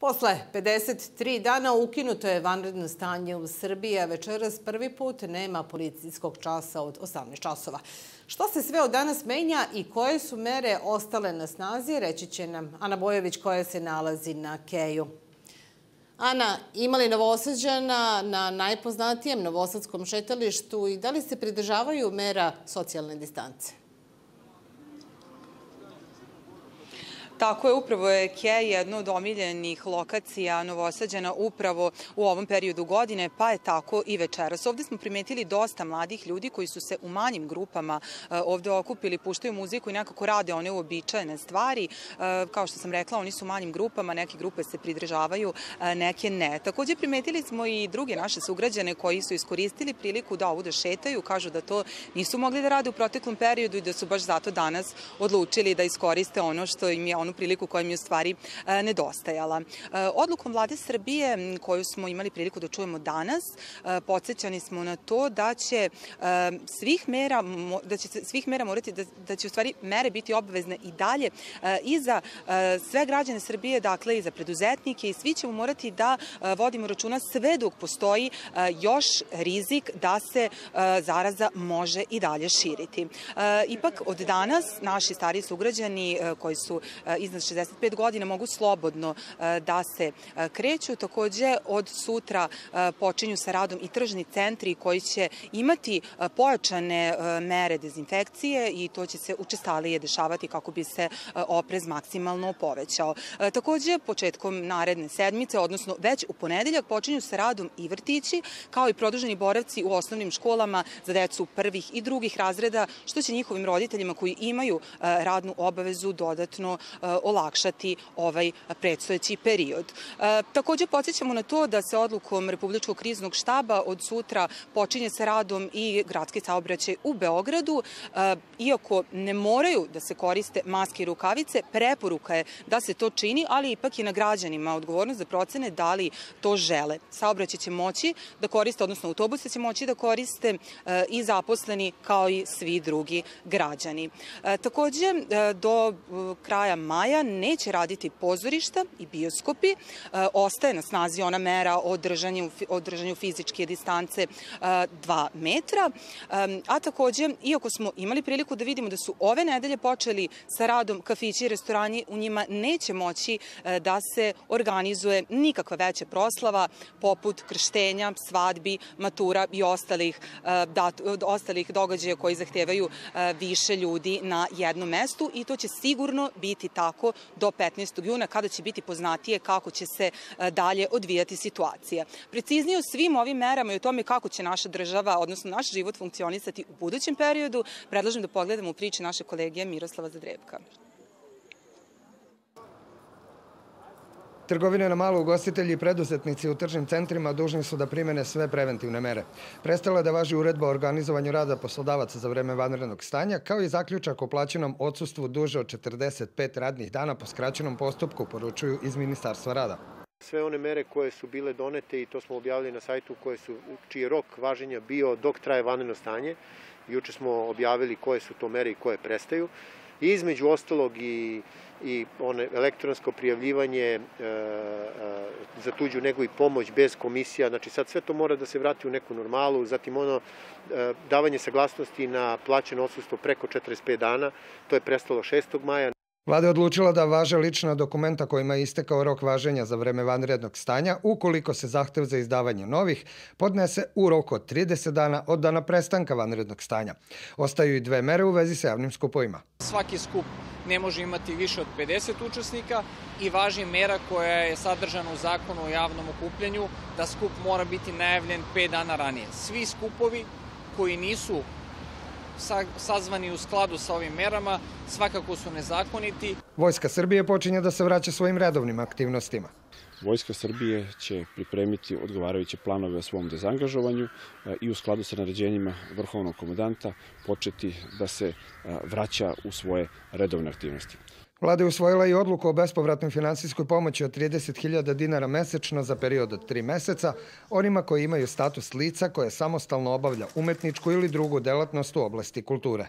Posle 53 dana ukinuto je vanredno stanje u Srbiji, a večeras prvi put nema policijskog časa od 18 časova. Šta se sve od danas menja i koje su mere ostale na snazi, reći će nam Ana Bojović koja se nalazi na Keju. Ana, ima li novosađana na najpoznatijem novosadskom šetalištu i da li se pridržavaju mera socijalne distance? Tako je, upravo je Ke jedno od omiljenih lokacija Novosađana upravo u ovom periodu godine, pa je tako i večeras. Ovde smo primetili dosta mladih ljudi koji su se u manjim grupama e, ovde okupili, puštaju muziku i nekako rade one uobičajene stvari. E, kao što sam rekla, oni su u manjim grupama, neke grupe se pridržavaju, e, neke ne. Takođe primetili smo i druge naše sugrađane koji su iskoristili priliku da ovuda šetaju, kažu da to nisu mogli da rade u proteklom periodu i da su baš zato danas odlučili da iskoriste ono što im je ono onu priliku koja mi je u stvari e, nedostajala. E, odlukom vlade Srbije koju smo imali priliku da čujemo danas, e, podsjećani smo na to da će svih mera, da će svih mera morati, da, da će u stvari mere biti obavezne i dalje i za sve građane Srbije, dakle i za preduzetnike i svi ćemo morati da vodimo računa sve dok postoji još rizik da se zaraza može i dalje širiti. Ipak od danas naši stariji sugrađani koji su iznad 65 godina mogu slobodno e, da se e, kreću. Takođe, od sutra e, počinju sa radom i tržni centri koji će imati pojačane mere dezinfekcije i to će se učestalije dešavati kako bi se oprez maksimalno povećao. Takođe, početkom naredne sedmice, odnosno već u ponedeljak, počinju sa radom i vrtići, kao i produženi boravci u osnovnim školama za decu prvih i drugih razreda, što će njihovim roditeljima koji imaju radnu obavezu dodatno olakšati ovaj predstojeći period. E, takođe podsjećamo na to da se odlukom Republičkog kriznog štaba od sutra počinje sa radom i gradski saobraćaj u Beogradu. E, iako ne moraju da se koriste maske i rukavice, preporuka je da se to čini, ali ipak je na građanima odgovornost za procene da li to žele. Saobraćaj će moći da koriste, odnosno autobuse će moći da koriste i zaposleni kao i svi drugi građani. Takođe, do kraja maja neće raditi pozorišta i bioskopi. E, ostaje na snazi ona mera o držanju, o držanju fizičke distance 2 e, metra. E, a takođe, iako smo imali priliku da vidimo da su ove nedelje počeli sa radom kafići i restorani, u njima neće moći da se organizuje nikakva veća proslava poput krštenja, svadbi, matura i ostalih, ostalih događaja koji zahtevaju više ljudi na jednom mestu i to će sigurno biti tako do 15. juna kada će biti poznatije kako će se e, dalje odvijati situacija. Preciznije o svim ovim merama i o tome kako će naša država, odnosno naš život funkcionisati u budućem periodu, predlažem da pogledamo priče naše kolege Miroslava Zadrebka. Trgovine na malo ugostitelji i preduzetnici u tržnim centrima dužni su da primene sve preventivne mere. Prestala je da važi uredba o organizovanju rada poslodavaca za vreme vanrednog stanja, kao i zaključak o plaćenom odsustvu duže od 45 radnih dana po skraćenom postupku, poručuju iz Ministarstva rada. Sve one mere koje su bile donete i to smo objavili na sajtu koje su, čiji je rok važenja bio dok traje vanredno stanje. Juče smo objavili koje su to mere i koje prestaju. Između ostalog i i one elektronsko prijavljivanje e, e, za tuđu nego i pomoć bez komisija, znači sad sve to mora da se vrati u neku normalu, zatim ono e, davanje saglasnosti na plaćeno odsustvo preko 45 dana, to je prestalo 6. maja. Vlada je odlučila da važe lična dokumenta kojima je istekao rok važenja za vreme vanrednog stanja, ukoliko se zahtev za izdavanje novih podnese u roku od 30 dana od dana prestanka vanrednog stanja. Ostaju i dve mere u vezi sa javnim skupovima. Svaki skup ne može imati više od 50 učesnika i važi mera koja je sadržana u zakonu o javnom okupljanju da skup mora biti najavljen 5 dana ranije. Svi skupovi koji nisu sazvani u skladu sa ovim merama svakako su nezakoniti. Vojska Srbije počinje da se vraća svojim redovnim aktivnostima. Vojska Srbije će pripremiti odgovarajuće planove o svom dezangažovanju e, i u skladu sa naređenjima vrhovnog komandanta početi da se e, vraća u svoje redovne aktivnosti. Vlada je usvojila i odluku o bespovratnoj finansijskoj pomoći od 30.000 dinara mesečno za period od tri meseca onima koji imaju status lica koje samostalno obavlja umetničku ili drugu delatnost u oblasti kulture.